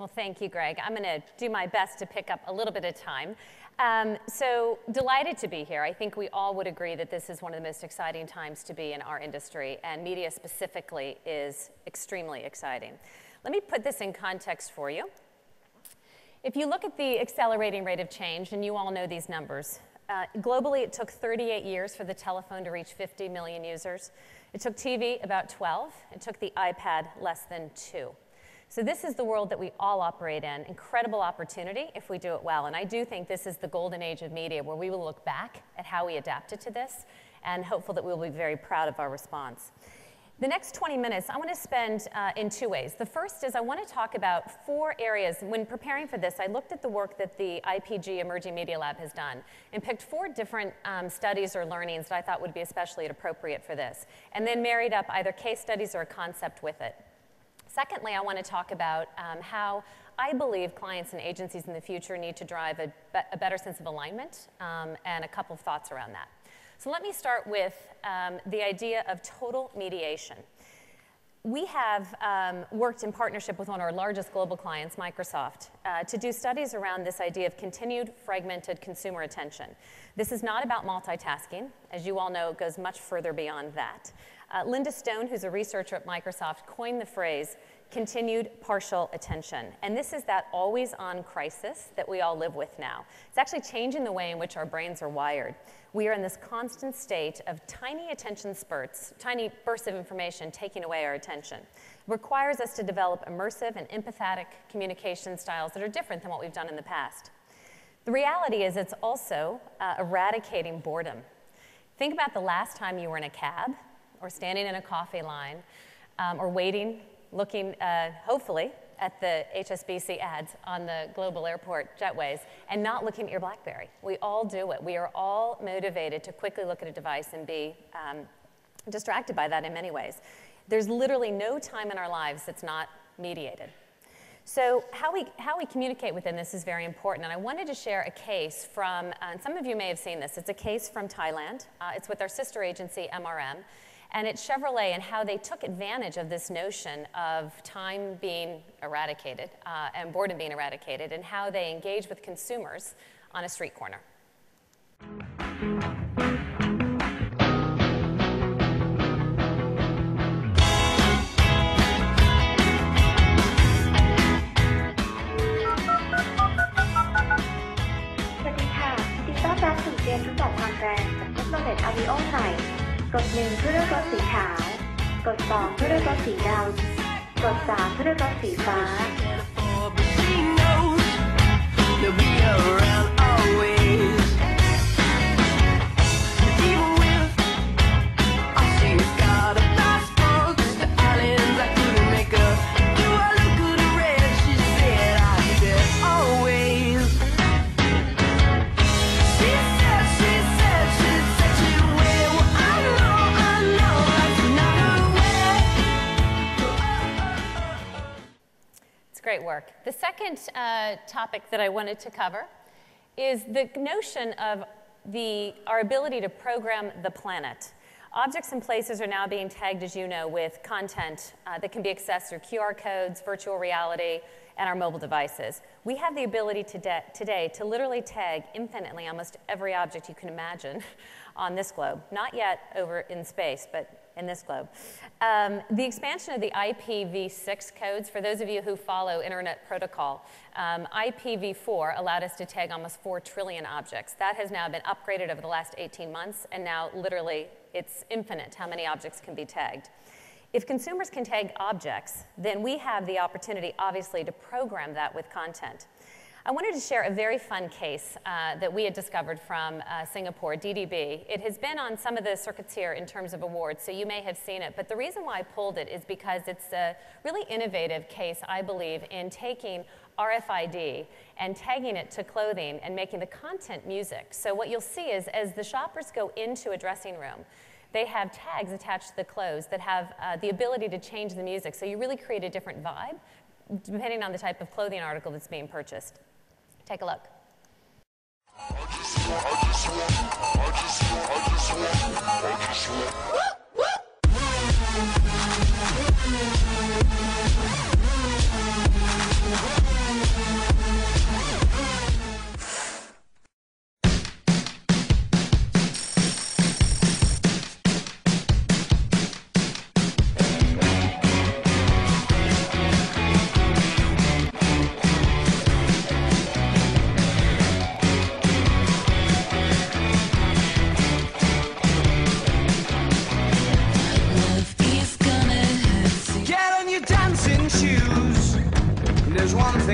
Well, thank you, Greg. I'm going to do my best to pick up a little bit of time. Um, so, delighted to be here. I think we all would agree that this is one of the most exciting times to be in our industry, and media specifically is extremely exciting. Let me put this in context for you. If you look at the accelerating rate of change, and you all know these numbers, uh, globally it took 38 years for the telephone to reach 50 million users. It took TV about 12. It took the iPad less than two. So this is the world that we all operate in. Incredible opportunity if we do it well. And I do think this is the golden age of media where we will look back at how we adapted to this and hopeful that we'll be very proud of our response. The next 20 minutes I want to spend uh, in two ways. The first is I want to talk about four areas. When preparing for this, I looked at the work that the IPG Emerging Media Lab has done and picked four different um, studies or learnings that I thought would be especially appropriate for this, and then married up either case studies or a concept with it. Secondly, I want to talk about um, how I believe clients and agencies in the future need to drive a, a better sense of alignment um, and a couple of thoughts around that. So let me start with um, the idea of total mediation. We have um, worked in partnership with one of our largest global clients, Microsoft, uh, to do studies around this idea of continued fragmented consumer attention. This is not about multitasking. As you all know, it goes much further beyond that. Uh, Linda Stone, who's a researcher at Microsoft, coined the phrase continued partial attention. And this is that always on crisis that we all live with now. It's actually changing the way in which our brains are wired. We are in this constant state of tiny attention spurts, tiny bursts of information taking away our attention. It requires us to develop immersive and empathetic communication styles that are different than what we've done in the past. The reality is, it's also uh, eradicating boredom. Think about the last time you were in a cab or standing in a coffee line um, or waiting, looking, uh, hopefully, at the HSBC ads on the global airport jetways and not looking at your Blackberry. We all do it. We are all motivated to quickly look at a device and be um, distracted by that in many ways. There's literally no time in our lives that's not mediated. So how we, how we communicate within this is very important. And I wanted to share a case from, uh, and some of you may have seen this. It's a case from Thailand. Uh, it's with our sister agency, MRM. And it's Chevrolet and how they took advantage of this notion of time being eradicated uh, and boredom being eradicated and how they engage with consumers on a street corner. กดสองเพื่อเลือกรถสีดำกดสามเพื่อเลือกรถสีฟ้า second uh, topic that I wanted to cover is the notion of the, our ability to program the planet. Objects and places are now being tagged, as you know, with content uh, that can be accessed through QR codes, virtual reality, and our mobile devices. We have the ability to today to literally tag infinitely almost every object you can imagine on this globe. Not yet over in space, but in this globe. Um, the expansion of the IPv6 codes, for those of you who follow Internet Protocol, um, IPv4 allowed us to tag almost 4 trillion objects. That has now been upgraded over the last 18 months, and now literally it's infinite how many objects can be tagged. If consumers can tag objects, then we have the opportunity, obviously, to program that with content. I wanted to share a very fun case uh, that we had discovered from uh, Singapore, DDB. It has been on some of the circuits here in terms of awards, so you may have seen it. But the reason why I pulled it is because it's a really innovative case, I believe, in taking RFID and tagging it to clothing and making the content music. So what you'll see is as the shoppers go into a dressing room, they have tags attached to the clothes that have uh, the ability to change the music. So you really create a different vibe depending on the type of clothing article that's being purchased. Take a look.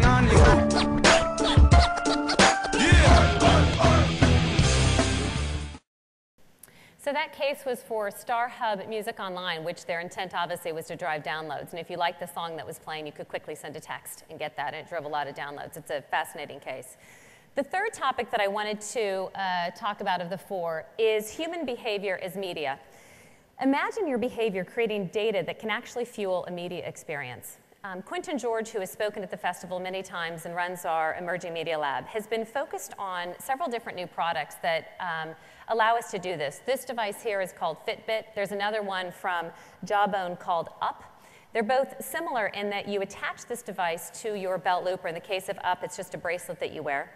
On, you. So that case was for StarHub Music Online, which their intent obviously was to drive downloads. And if you liked the song that was playing, you could quickly send a text and get that, and it drove a lot of downloads. It's a fascinating case. The third topic that I wanted to uh, talk about of the four is human behavior as media. Imagine your behavior creating data that can actually fuel a media experience. Um, Quentin George, who has spoken at the festival many times and runs our Emerging Media Lab, has been focused on several different new products that um, allow us to do this. This device here is called Fitbit. There's another one from Jawbone called Up. They're both similar in that you attach this device to your belt loop, or in the case of Up, it's just a bracelet that you wear.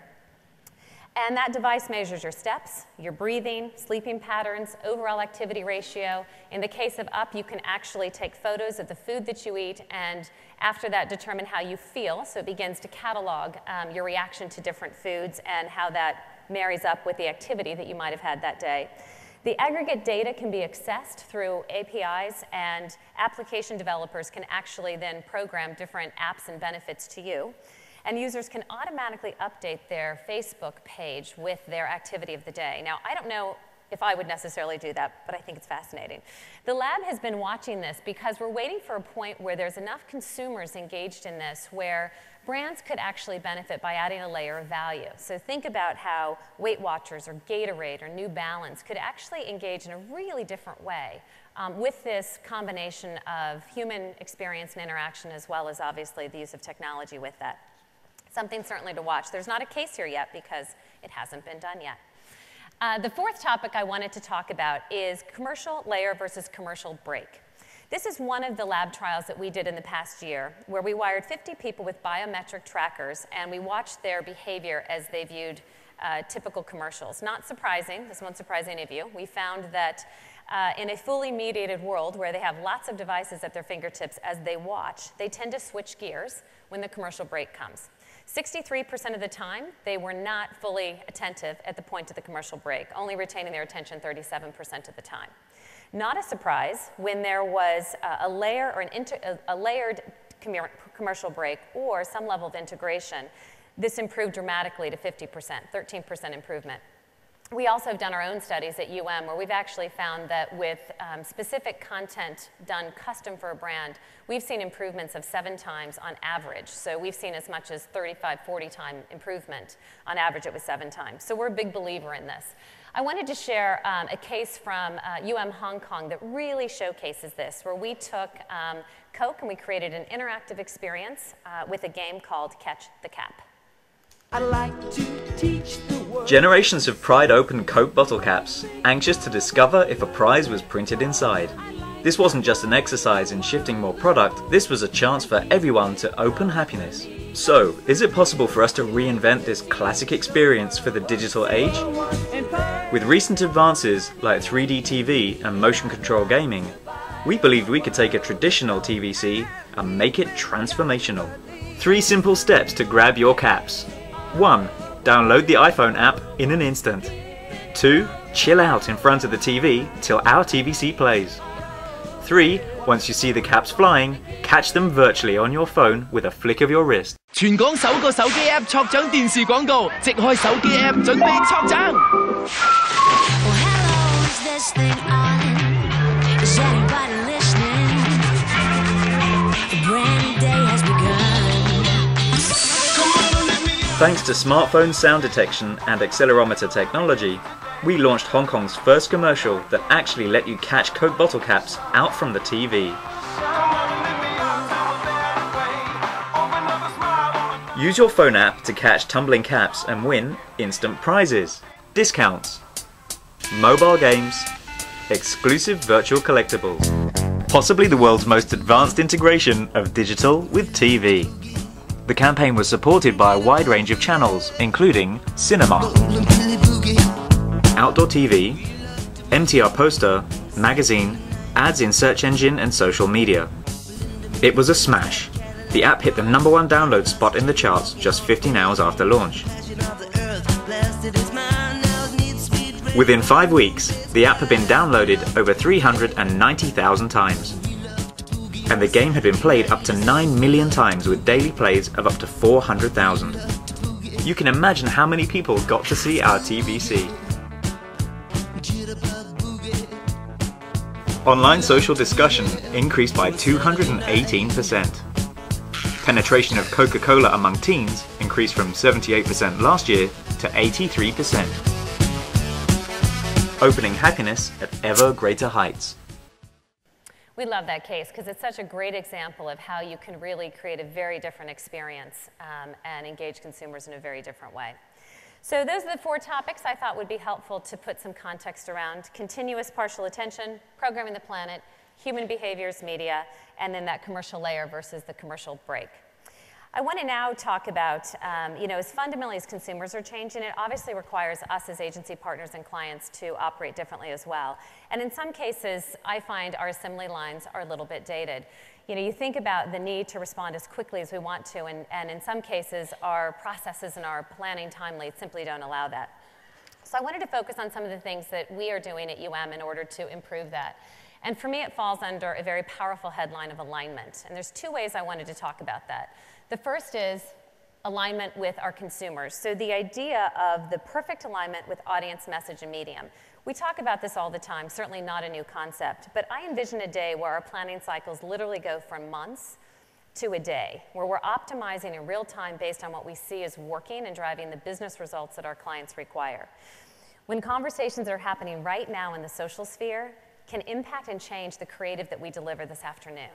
And that device measures your steps, your breathing, sleeping patterns, overall activity ratio. In the case of UP, you can actually take photos of the food that you eat and after that determine how you feel. So it begins to catalog um, your reaction to different foods and how that marries up with the activity that you might have had that day. The aggregate data can be accessed through APIs, and application developers can actually then program different apps and benefits to you and users can automatically update their Facebook page with their activity of the day. Now, I don't know if I would necessarily do that, but I think it's fascinating. The lab has been watching this because we're waiting for a point where there's enough consumers engaged in this where brands could actually benefit by adding a layer of value. So think about how Weight Watchers or Gatorade or New Balance could actually engage in a really different way um, with this combination of human experience and interaction as well as obviously the use of technology with that something certainly to watch. There's not a case here yet because it hasn't been done yet. Uh, the fourth topic I wanted to talk about is commercial layer versus commercial break. This is one of the lab trials that we did in the past year where we wired 50 people with biometric trackers and we watched their behavior as they viewed uh, typical commercials. Not surprising, this won't surprise any of you. We found that uh, in a fully mediated world where they have lots of devices at their fingertips as they watch, they tend to switch gears when the commercial break comes. 63% of the time, they were not fully attentive at the point of the commercial break, only retaining their attention 37% of the time. Not a surprise when there was uh, a layer or an inter, uh, a layered commercial break or some level of integration, this improved dramatically to 50%, 13% improvement. We also have done our own studies at UM where we've actually found that with um, specific content done custom for a brand, we've seen improvements of seven times on average. So we've seen as much as 35, 40 time improvement. On average, it was seven times. So we're a big believer in this. I wanted to share um, a case from uh, UM Hong Kong that really showcases this, where we took um, Coke and we created an interactive experience uh, with a game called Catch the Cap. Like Generations have pried open Coke bottle caps, anxious to discover if a prize was printed inside. This wasn't just an exercise in shifting more product, this was a chance for everyone to open happiness. So, is it possible for us to reinvent this classic experience for the digital age? With recent advances like 3D TV and motion control gaming, we believed we could take a traditional TVC and make it transformational. Three simple steps to grab your caps. 1. Download the iPhone app in an instant. 2. Chill out in front of the TV till our TVC plays. 3. Once you see the caps flying, catch them virtually on your phone with a flick of your wrist. 全港首个手机 App 戳奖电视广告，即开手机 App 准备戳奖。Well, hello, Thanks to smartphone sound detection and accelerometer technology, we launched Hong Kong's first commercial that actually let you catch Coke bottle caps out from the TV. Use your phone app to catch tumbling caps and win instant prizes, discounts, mobile games, exclusive virtual collectibles. Possibly the world's most advanced integration of digital with TV. The campaign was supported by a wide range of channels, including cinema, outdoor TV, MTR poster, magazine, ads in search engine and social media. It was a smash. The app hit the number one download spot in the charts just 15 hours after launch. Within five weeks, the app had been downloaded over 390,000 times. And the game had been played up to 9 million times with daily plays of up to 400,000. You can imagine how many people got to see our TVC. Online social discussion increased by 218%. Penetration of Coca Cola among teens increased from 78% last year to 83%. Opening happiness at ever greater heights. We love that case because it's such a great example of how you can really create a very different experience um, and engage consumers in a very different way. So those are the four topics I thought would be helpful to put some context around continuous partial attention, programming the planet, human behaviors, media, and then that commercial layer versus the commercial break. I want to now talk about, um, you know, as fundamentally as consumers are changing, it obviously requires us as agency partners and clients to operate differently as well. And in some cases, I find our assembly lines are a little bit dated. You know, you think about the need to respond as quickly as we want to, and, and in some cases, our processes and our planning time leads simply don't allow that. So I wanted to focus on some of the things that we are doing at UM in order to improve that. And for me, it falls under a very powerful headline of alignment. And there's two ways I wanted to talk about that. The first is alignment with our consumers. So the idea of the perfect alignment with audience, message, and medium. We talk about this all the time, certainly not a new concept, but I envision a day where our planning cycles literally go from months to a day, where we're optimizing in real time based on what we see is working and driving the business results that our clients require. When conversations are happening right now in the social sphere can impact and change the creative that we deliver this afternoon.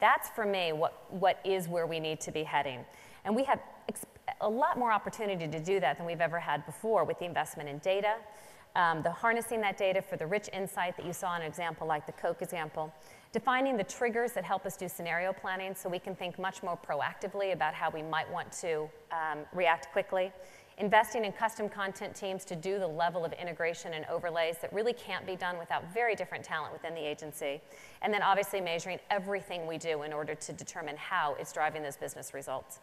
That's for me what, what is where we need to be heading. And we have a lot more opportunity to do that than we've ever had before with the investment in data, um, the harnessing that data for the rich insight that you saw in an example like the Coke example, defining the triggers that help us do scenario planning so we can think much more proactively about how we might want to um, react quickly, investing in custom content teams to do the level of integration and overlays that really can't be done without very different talent within the agency. And then obviously measuring everything we do in order to determine how it's driving those business results.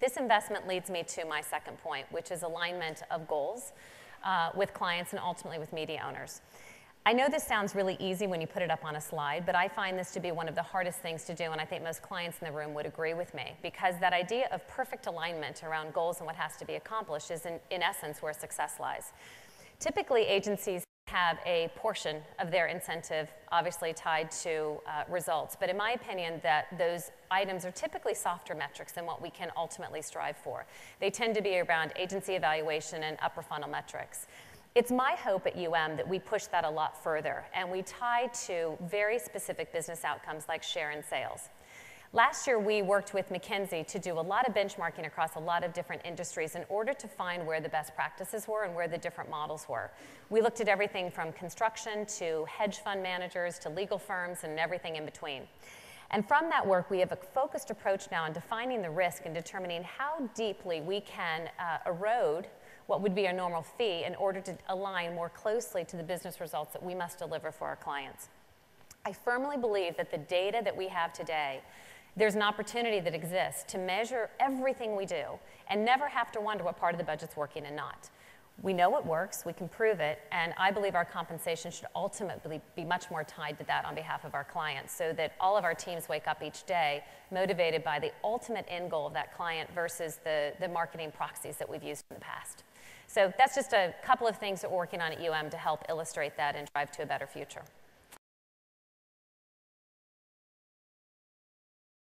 This investment leads me to my second point, which is alignment of goals uh, with clients and ultimately with media owners. I know this sounds really easy when you put it up on a slide, but I find this to be one of the hardest things to do, and I think most clients in the room would agree with me, because that idea of perfect alignment around goals and what has to be accomplished is, in, in essence, where success lies. Typically, agencies have a portion of their incentive obviously tied to uh, results, but in my opinion, that those items are typically softer metrics than what we can ultimately strive for. They tend to be around agency evaluation and upper funnel metrics. It's my hope at UM that we push that a lot further and we tie to very specific business outcomes like share in sales. Last year, we worked with McKinsey to do a lot of benchmarking across a lot of different industries in order to find where the best practices were and where the different models were. We looked at everything from construction to hedge fund managers to legal firms and everything in between. And from that work, we have a focused approach now in defining the risk and determining how deeply we can uh, erode what would be a normal fee in order to align more closely to the business results that we must deliver for our clients. I firmly believe that the data that we have today, there's an opportunity that exists to measure everything we do and never have to wonder what part of the budget's working and not. We know it works, we can prove it, and I believe our compensation should ultimately be much more tied to that on behalf of our clients so that all of our teams wake up each day motivated by the ultimate end goal of that client versus the, the marketing proxies that we've used in the past. So that's just a couple of things that we're working on at UM to help illustrate that and drive to a better future.